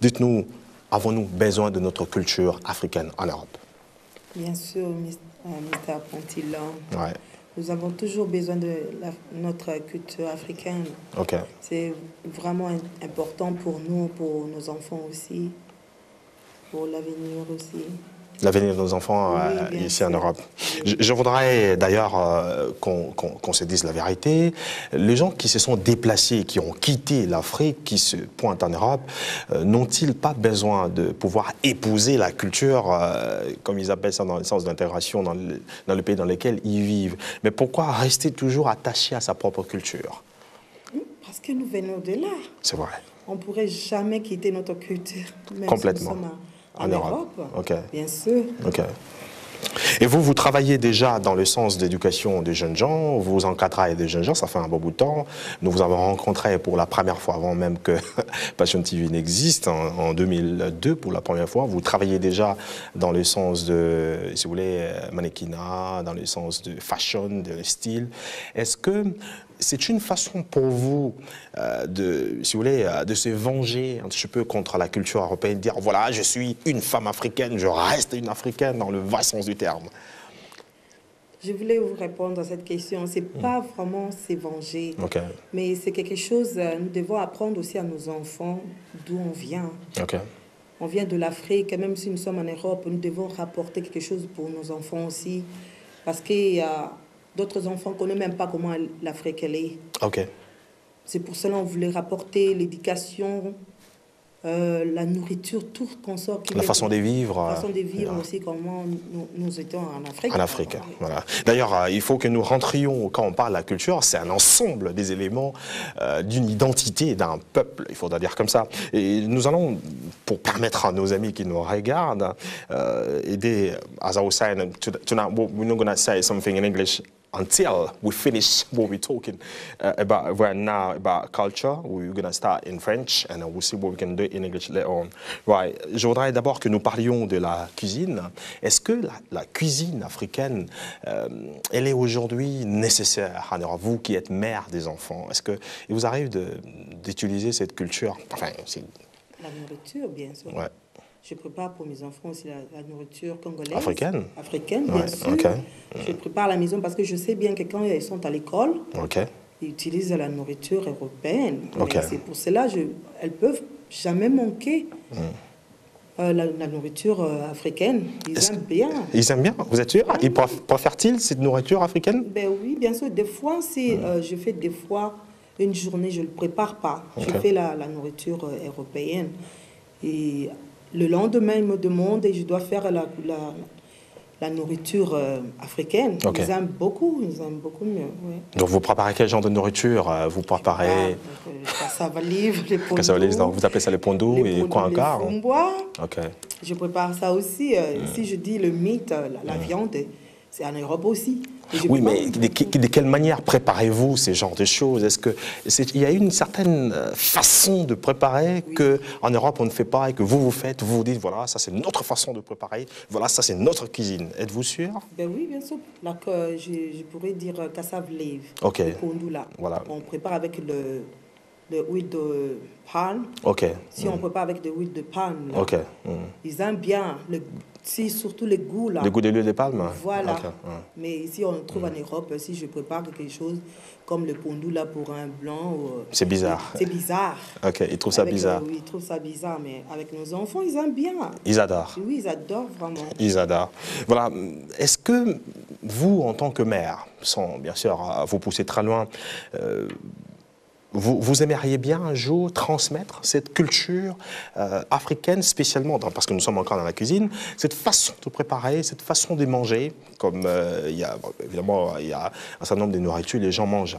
Dites-nous, avons-nous besoin de notre culture africaine en Europe? Bien sûr, Mr. Pontilon. Ouais. Nous avons toujours besoin de la- notre culture africaine. C'est vraiment im- important pour nous, pour nos enfants aussi, pour l'avenir aussi. L'avenir de nos enfants Oui, euh, ici en. Europe. Je, je voudrais d'ailleurs euh, qu'on se dise la vérité. Les gens qui se sont déplacés, qui ont quitté l'Afrique, qui se pointent en Europe, euh, n'ont-ils pas besoin de pouvoir épouser la culture, euh, comme ils appellent ça dans le sens d'intégration, dans le, dans le pays dans lequel ils vivent? Mais pourquoi rester toujours attaché à sa propre culture? Parce que nous venons de là. C'est vrai. On ne pourrait jamais quitter notre culture. Même Complètement. Si nous sommes en, En en Europe. Europe. Bien sûr. Ok. Et vous, vous travaillez déjà dans le sens d'éducation des jeunes gens, vous encadrez des jeunes gens, ça fait un bon bout de temps. Nous vous avons rencontré pour la première fois, avant même que Passion TV n'existe, en, en 2002 pour la première fois. Vous travaillez déjà dans le sens de, si vous voulez, euh, mannequinat, dans le sens de fashion, de style. Est-ce que c'est une façon pour vous euh, de, si vous voulez, euh, de se venger un petit peu contre la culture européenne, de dire voilà, je suis une femme africaine, je reste une africaine dans le vrai sens du terme. Je voulais vous répondre à cette question. Ce n'est pas vraiment se venger, Ok, mais c'est quelque chose, euh, nous devons apprendre aussi à nos enfants d'où on vient. On vient de l'Afrique, même si nous sommes en Europe, nous devons rapporter quelque chose pour nos enfants aussi. Parce y a d'autres enfants qui ne connaissent même pas comment l'Afrique elle est. ok, C'est pour cela qu'on voulait rapporter l'éducation, euh, la nourriture, tout qu'on sort. qui la façon de vivre. La façon de euh, vivre yeah. aussi, comment nous, nous étions en Afrique. En Afrique, voilà. D'ailleurs, euh, il faut que nous rentrions, quand on parle de la culture, c'est un ensemble des éléments euh, d'une identité d'un peuple, il faudra dire comme ça. Et nous allons, pour permettre à nos amis qui nous regardent, euh, aider, as I was saying, to- we're not going to say something in English until we finish what we're talking uh, about right now about culture. We're going to start in French and then we'll see what we can do in English later on. Right. Je voudrais d'abord que nous parlions de la cuisine. Est-ce que la, la cuisine africaine, euh, elle est aujourd'hui nécessaire Europe Vous qui êtes mère des enfants, est-ce que il vous arrive d'utiliser cette culture? Enfin, La nourriture, bien sûr. ouais. Je prépare pour mes enfants aussi la, la nourriture congolaise. Africaine Africaine, bien Ouais, sûr. Je prépare à la maison parce que je sais bien que quand ils sont à l'école, ils utilisent la nourriture européenne. Ok. Mais C'est pour cela je, elles peuvent jamais manquer Mm. euh, la, la nourriture euh, africaine. Ils aiment bien. Ils aiment bien? Vous êtes sûr? Ils préf- préfèrent-ils cette nourriture africaine? Ben oui, bien sûr. Des fois, si euh, je fais des fois une journée, je ne le prépare pas. Je fais la, la nourriture euh, européenne. Et le lendemain, ils me demandent et je dois faire la, la, la nourriture euh, africaine. Ils aiment beaucoup, ils aiment beaucoup mieux. Oui. Donc vous préparez quel genre de nourriture Euh, Vous préparez donc, euh, les pondous. vous appelez ça les pondous et quoi les encore. Ok. Je prépare ça aussi. euh, Si je dis le mythe, la, la viande, c'est en Europe aussi. Oui, mais de, de quelle manière préparez-vous ces genres de choses? Est-ce que il y a une certaine euh, façon de préparer que en Europe on ne fait pas et que vous vous faites Vous vous dites voilà, ça c'est notre façon de préparer. Voilà, ça c'est notre cuisine. Êtes-vous sûr? Ben oui, bien sûr. Là, que je, je pourrais dire euh, cassave lève. Ok. Voilà. On prépare avec le, le huile de palme. Ok. Si on prépare avec de l'huile de palme, là, Ok. Mm. ils aiment bien. Le, si, surtout le goût, là. Le goût de l'huile de palme Voilà. Ok, mm. Mais ici, on trouve en Europe, si je prépare quelque chose comme le pondou, là, pour un blanc... euh, C'est bizarre. C'est bizarre. Ok, ils trouvent ça Avec, bizarre. euh, oui, ils trouvent ça bizarre, mais avec nos enfants, ils aiment bien. Ils adorent. Oui, ils adorent vraiment. Ils adorent. Voilà. Est-ce que vous, en tant que mère, sans bien sûr euh, vous pousser très loin, euh, vous, vous aimeriez bien un jour transmettre cette culture euh, africaine, spécialement, dans- parce que nous sommes encore dans la cuisine, cette façon de préparer, cette façon de manger, comme euh, il y a, bon, évidemment, il y a un certain nombre de nourritures, les gens mangent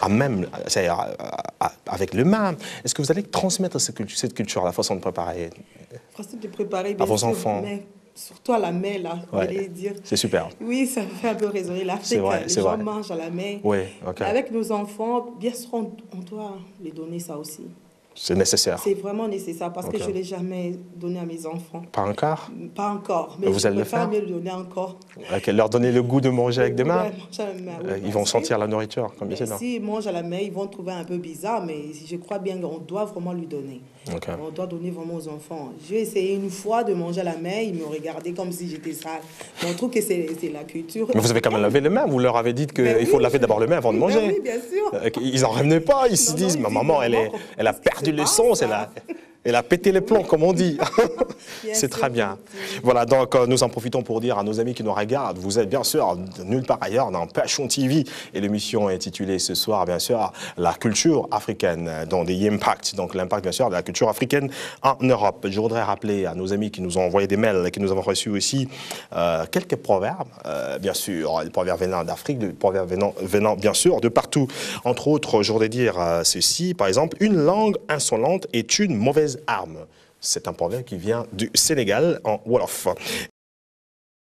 à même, à- à- avec le main. Est-ce que vous allez transmettre cette culture, cette culture, la façon de préparer? Façon de préparer, bien vos sûr, enfants. mais surtout à la main, là, Ouais. dire. C'est super. Oui, ça fait un peu raisonner l'Afrique. Les gens vrai. mangent à la main. Oui, ok. Avec nos enfants, bien sûr, on, on doit les donner ça aussi. C'est nécessaire. C'est vraiment nécessaire parce que je ne l'ai jamais donné à mes enfants. Pas encore Pas encore, mais Vous je allez le faire mieux le donner encore. Ok, Leur donner le goût de manger avec des mains oui, Euh, Ils vont sentir la nourriture, comme non S'ils mangent à la main, ils vont trouver un peu bizarre, mais je crois bien qu'on doit vraiment lui donner. On doit donner vraiment aux enfants. J'ai essayé une fois de manger à la main, ils me regardaient comme si j'étais sale. on trouve que c'est la culture. Mais vous avez quand même lavé les mains, vous leur avez dit qu'il ben faut laver d'abord les mains avant de manger. oui, bien sûr. Euh, ils n'en revenaient pas, ils se disent, ma maman, elle, est, elle a perdu le sens, elle a, elle a pété les plombs, comme on dit. C'est très bien. Voilà, donc euh, nous en profitons pour dire à nos amis qui nous regardent, vous êtes bien sûr nulle part ailleurs dans Passion TV. Et l'émission est intitulée ce soir, bien sûr, La culture africaine, dont des impacts, donc l'impact, bien sûr, de la culture africaine en Europe. Je voudrais rappeler à nos amis qui nous ont envoyé des mails et qui nous avons reçus aussi euh, quelques proverbes, euh, bien sûr, des proverbes venant d'Afrique, des proverbes venant, venant, bien sûr, de partout. Entre autres, je voudrais dire ceci, par exemple, une langue insolente est une mauvaise arme. C'est un proverbe qui vient du Sénégal en Wolof.